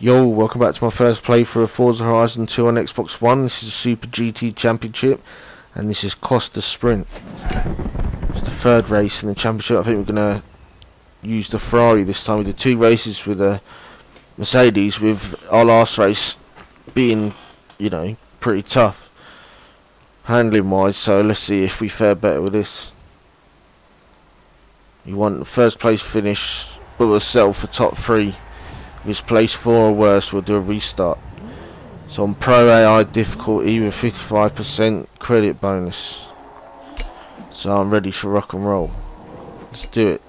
Yo, welcome back to my first playthrough of Forza Horizon 2 on Xbox One. This is a Super GT Championship, and this is Costa Sprint. It's the third race in the championship. I think we're going to use the Ferrari this time. We did two races with a Mercedes, with our last race being, you know, pretty tough handling wise. So let's see if we fare better with this. You want first place finish, but we'll settle for top three. If it's place 4 or worse, we'll do a restart. So on Pro AI difficulty with 55% credit bonus. So I'm ready for rock and roll. Let's do it.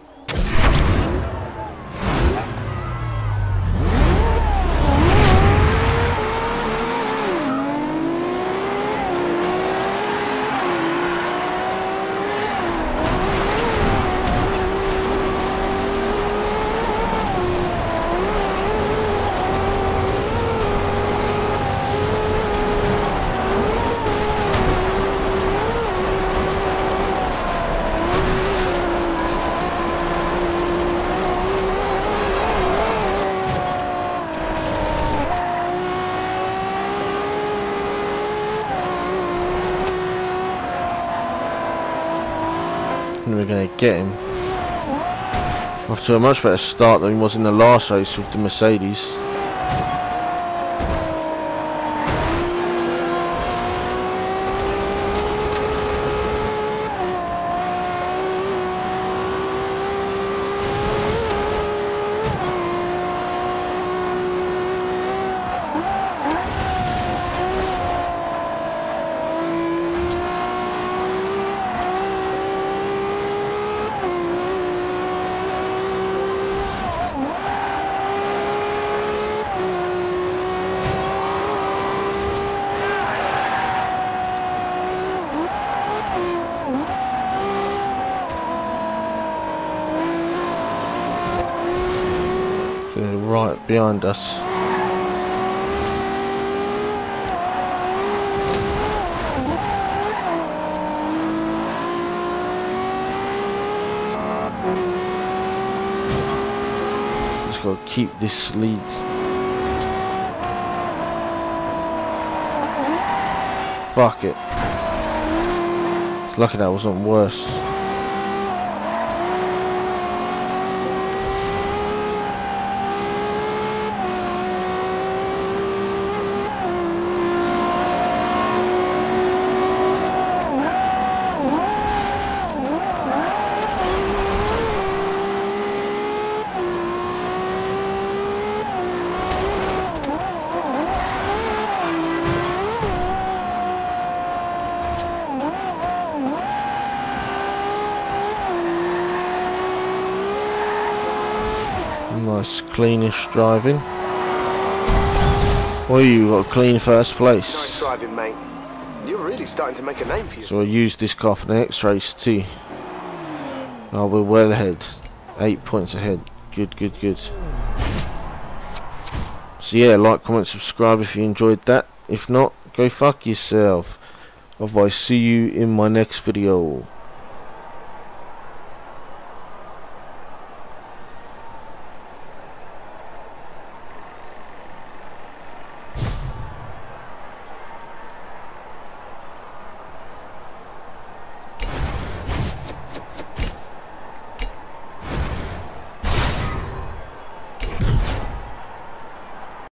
And we're going to get him off to a much better start than he was in the last race with the Mercedes. Right behind us. Just gotta keep this lead. Fuck it. Lucky that wasn't worse. Nice cleanish driving. Well, you got a clean first place. Nice driving, mate. You're really starting to make a name for So yourself. I'll use this car for the next race too. Oh, we're well ahead. Eight points ahead. Good, good, good. So yeah, like, comment, subscribe if you enjoyed that. If not, go fuck yourself. Otherwise, see you in my next video.